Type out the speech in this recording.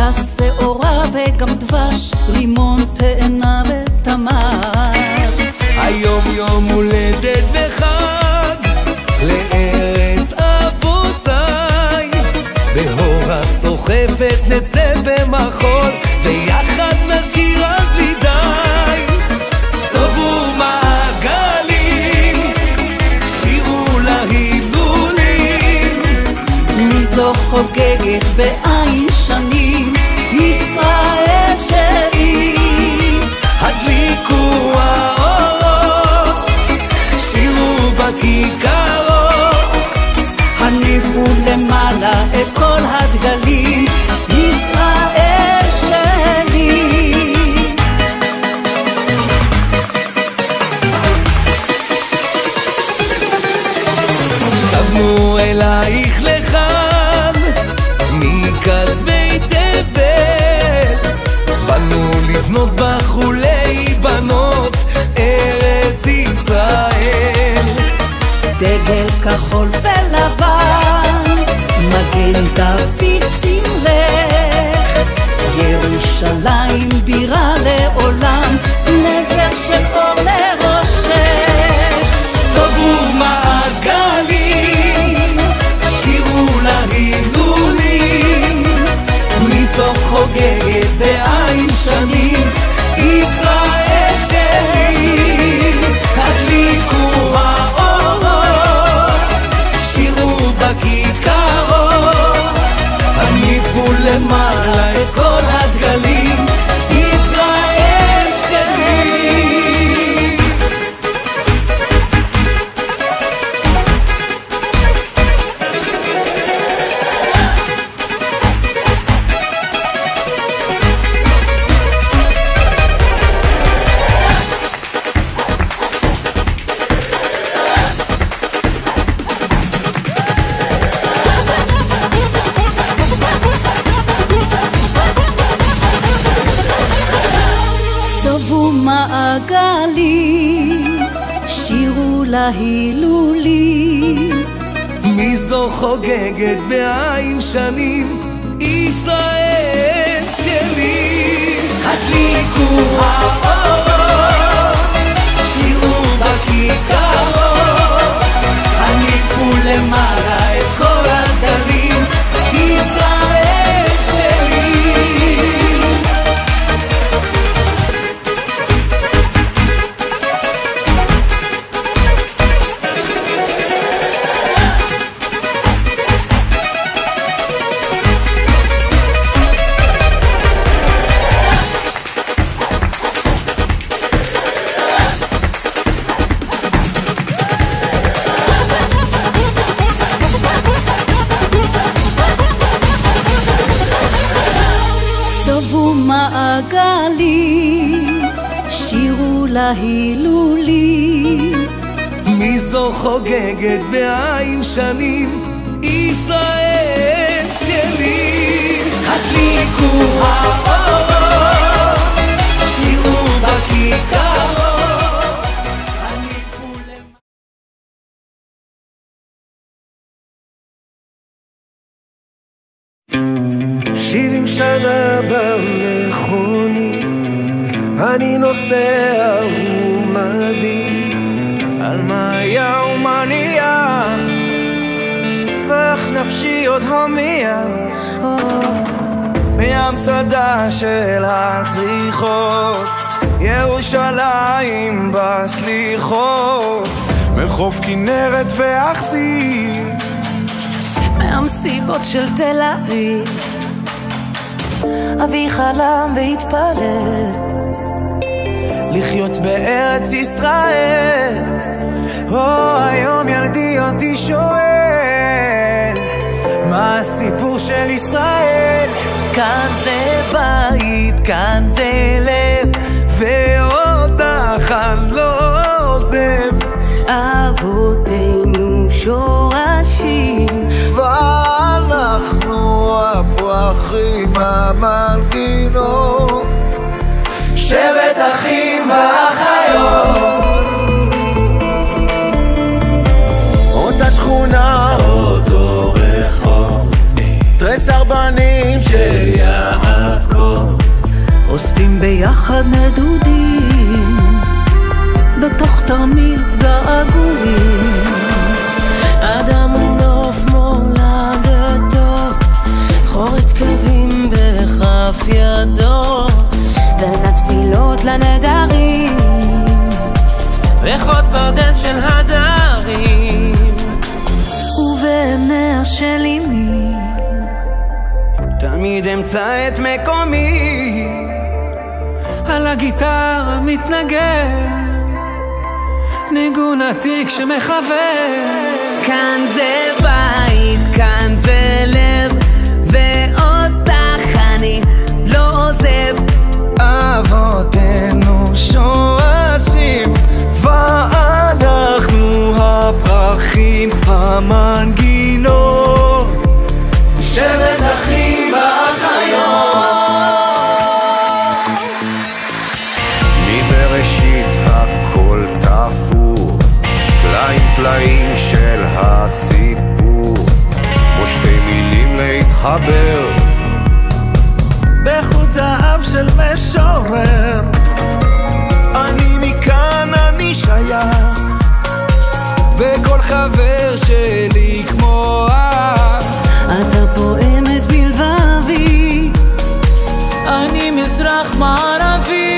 הייתה שעורה וגם דבש, רימון, תאנה ותמר. היום יום הולדת וחג לארץ אבותיי. בהורה סוחפת נצא במחול, ויחד נשאיר עד בלי סובו מעגלים, שירו להילולים. מי זו חוגגת בעין? בכיכרות הניפו למעלה את כל הדגלים, ישראל שלי. שבנו אלייך לכאן מקצווי תבל באנו לבנות בחולי דגל כחול ולבן, מגן דוד שמלך, ירושלים להילולים. מי זו חוגגת בעין שנים? ישראל שלי. הדליקו האורות, שירו להילולים. מי זו חוגגת בעין שנים? ישראל שלי. הדליקו האורות, שירו בכיכרות. שבעים שנה במכונית, אני נוסע ומביט על מה היה ומה נהיה, ואיך נפשי עוד הומייה. מהמצדה של הסליחות, ירושלים בסליחות, מחוף כנרת ואכסיר. מהמסיבות של תל אביב. אבי חלם והתפלל, לחיות בארץ ישראל. או, היום ילדי אותי שואל, מה הסיפור של ישראל? כאן זה בית, כאן אמצא את מקומי. על הגיטרה מתנגן ניגון עתיק שמחבר כאן זה בית, כאן זה לב ואותך אני לא עוזב. אבותינו שורשים ואנחנו הפרחים המנגינות ראשית הכל תפור, טלאים טלאים של הסיפור, כמו שתי מילים להתחבר. בחוץ האב של משורר, אני מכאן אני שייך, וכל חבר שלי כמו אב. אתה פועמת בלבבי, אני מזרח מערבי.